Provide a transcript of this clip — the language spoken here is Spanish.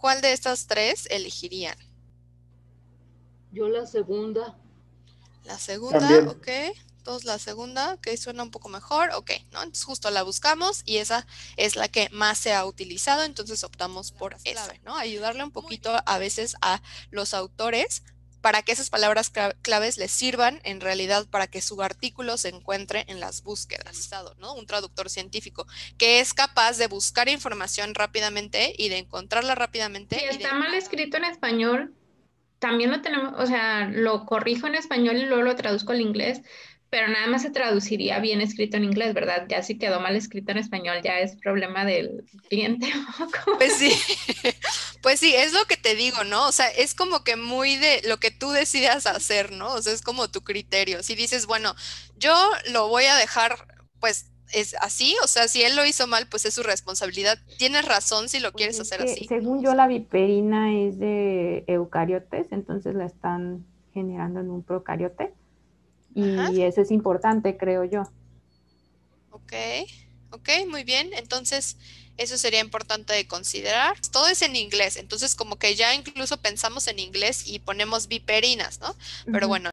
¿cuál de estas tres elegirían? Yo la segunda. La segunda, También. ok. Todos la segunda, ok, suena un poco mejor, ok, ¿no? Entonces justo la buscamos y esa es la que más se ha utilizado, entonces optamos por esa, ¿no? Ayudarle un poquito a veces a los autores para que esas palabras cla- claves les sirvan en realidad para que su artículo se encuentre en las búsquedas, ¿no? Un traductor científico que es capaz de buscar información rápidamente y de encontrarla rápidamente. Si de- está mal escrito en español, también lo tenemos, o sea, lo corrijo en español y luego lo traduzco al inglés, pero nada más se traduciría bien escrito en inglés, ¿verdad? Ya si quedó mal escrito en español, ya es problema del cliente. Pues sí, pues sí, es lo que te digo, ¿no? O sea, es como que muy de lo que tú decidas hacer, ¿no? O sea, es como tu criterio. Si dices, bueno, yo lo voy a dejar, pues es así, o sea, si él lo hizo mal, pues es su responsabilidad. Tienes razón si lo quieres es hacer así. Según yo, la viperina es de eucariotes, entonces la están generando en un procariote. Y Ajá. eso es importante, creo yo. Ok, ok, muy bien. Entonces, eso sería importante de considerar. Todo es en inglés, entonces como que ya incluso pensamos en inglés y ponemos viperinas, ¿no? Pero bueno,